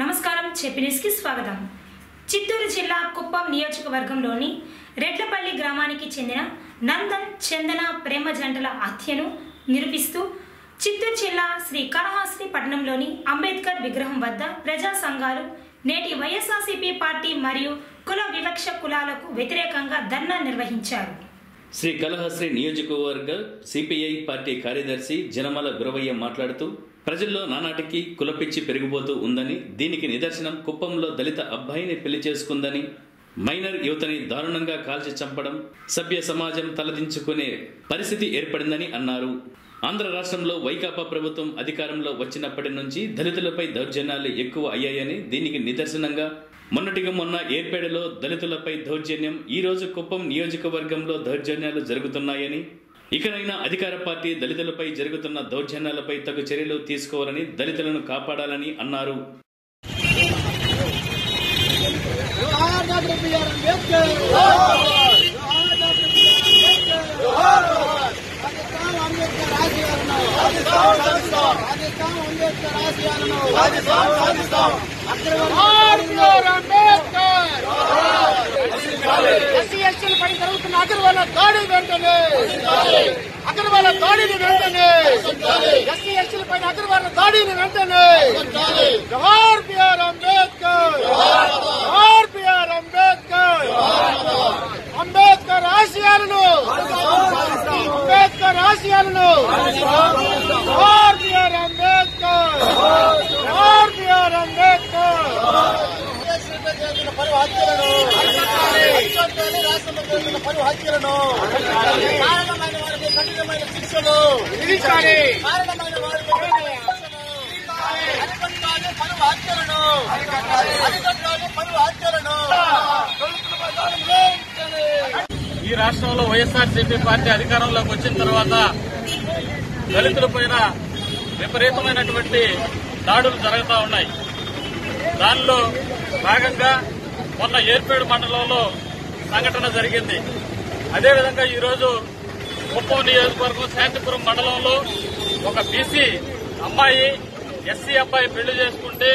నమస్కారం చెప్పినీస్కి స్వాగతం. చిత్తూరు జిల్లా కుప్పం నియోజకవర్గంలోని రెడ్లపల్లి గ్రామానికి చెందిన నందన్ చందన ప్రేమ జంటల హత్యను నిరూపిస్తూ చిత్తూరు జిల్లా శ్రీ కాళహస్తి పట్టణంలోని అంబేద్కర్ విగ్రహం వద్ద ప్రజా సంఘాలు నేటి వైఎస్ఆర్సీపీ పార్టీ మరియు కుల వివక్ష కులాలకు వ్యతిరేకంగా ధర్నా నిర్వహించారు. శ్రీ కలహస్త్రి నియోజకవర్గ సిపిఐ పార్టీ కార్యదర్శి జనమల గురవయ్య మాట్లాడుతూ ప్రజల్లో నానాటికి కులపిచ్చి పెరిగిపోతూ ఉందని దీనికి నిదర్శనం కుప్పంలో దళిత అబ్బాయిని పెళ్ళి చేసుకుందని మైనర్ యువతని దారుణంగా కాల్చి చంపడం సభ్య సమాజం తలదించుకునే పరిస్థితి ఏర్పడిందని అన్నారు. ఆంధ్ర రాష్ట్రంలో వైకాపా ప్రభుత్వం అధికారంలో వచ్చినప్పటి నుంచి దళితులపై దౌర్జన్యాలు ఎక్కువ అయ్యాయని దీనికి నిదర్శనంగా మొన్నటిగా మొన్న ఏర్పేడలో దళితులపై దౌర్జన్యం ఈరోజు కుప్పం నియోజకవర్గంలో దౌర్జన్యాలు జరుగుతున్నాయని ఇకనైనా అధికార పార్టీ దళితులపై జరుగుతున్న దౌర్జన్యాలపై తగు చర్యలు తీసుకోవాలని దళితులను కాపాడాలని అన్నారు. అంబేద్కర్ అగ్రవాల దాడి వెంటనే. అగ్రవాల దాడిని వెంటనే. ఎస్సీ ఎస్టీల పైన అగ్రవాల దాడిని వెంటనే. Jawahar B R Ambedkar. Jawahar B R Ambedkar. Ambedkar ఆశయాలను. అంబేద్కర్ ఆశయాలను. Jawahar B R Ambedkar. Jawahar B R Ambedkar పలు హత్యలను పలు హత్యలను కారణమైన వారికి కఠినమైన శిక్షలు కారణమైన వారికి అరికట్టాలి పలు హత్యలను అరికట్టాలి పలు హత్యలను ఈ రాష్ట్రంలో వైఎస్ఆర్సీపీ పార్టీ అధికారంలోకి వచ్చిన తర్వాత దళితులపైన విపరీతమైనటువంటి దాడులు జరుగుతూ ఉన్నాయి. దానిలో భాగంగా మొన్న ఏర్పేడు మండలంలో సంఘటన జరిగింది. అదేవిధంగా ఈరోజు కుప్పం నియోజకవర్గం శాంతిపురం మండలంలో ఒక బీసీ అమ్మాయి ఎస్సీ అబ్బాయి పెళ్ళి చేసుకుంటే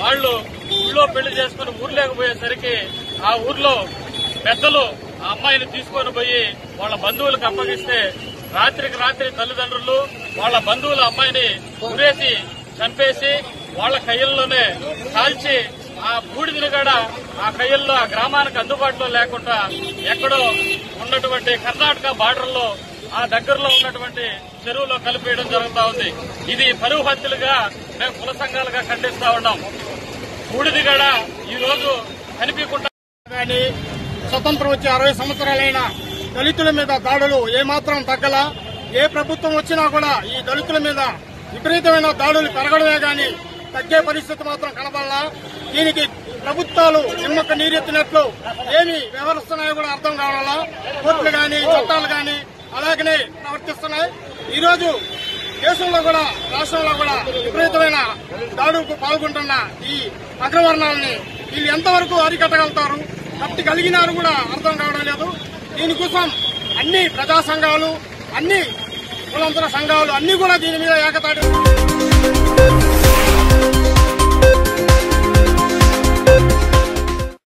వాళ్ళు ఊళ్ళో పెళ్ళి చేసుకుని ఊర్లేకపోయేసరికి ఆ ఊర్లో పెద్దలు ఆ అమ్మాయిని తీసుకొని పోయి వాళ్ళ బంధువులకు అప్పగిస్తే రాత్రికి రాత్రి తల్లిదండ్రులు వాళ్ళ బంధువుల అమ్మాయిని ఉరేసి చంపేసి వాళ్ళ కయ్యల్లోనే కాల్చి ఆ బూడిదని కూడా ఆ కయ్యల్లో ఆ గ్రామానికి అందుబాటులో లేకుండా ఎక్కడో ఉన్నటువంటి కర్ణాటక బార్డర్లో ఆ దగ్గరలో ఉన్నటువంటి చెరువులో కలిపేయడం జరుగుతూ ఉంది. ఇది పరువు హత్యలుగా మేము కుల సంఘాలుగా ఖండిస్తా ఉన్నాం. బూడిది కూడా ఈ రోజు కనిపించకుండా కానీ స్వతంత్రం వచ్చి అరవై సంవత్సరాలైన దళితుల మీద దాడులు ఏమాత్రం తగ్గల ఏ ప్రభుత్వం వచ్చినా కూడా ఈ దళితుల మీద విపరీతమైన దాడులు పెరగడమే కానీ తగ్గే పరిస్థితి మాత్రం కనబడలా. దీనికి ప్రభుత్వాలు నిమ్మక నీరెత్తినట్లు ఏమి వ్యవహరిస్తున్నాయో కూడా అర్థం కావాలా? కోర్టులు కానీ చట్టాలు కానీ అలాగనే ప్రవర్తిస్తున్నాయి. ఈరోజు దేశంలో కూడా రాష్ట్రంలో కూడా విపరీతమైన దాడులకు పాల్గొంటున్న ఈ అగ్రవర్ణాలని వీళ్ళు ఎంతవరకు అరికట్టగలుగుతారు? కట్టి కలిగినారు కూడా అర్థం కావడం లేదు. దీనికోసం అన్ని ప్రజా సంఘాలు అన్ని కులంతర సంఘాలు అన్ని కూడా దీని మీద ఏకతాటి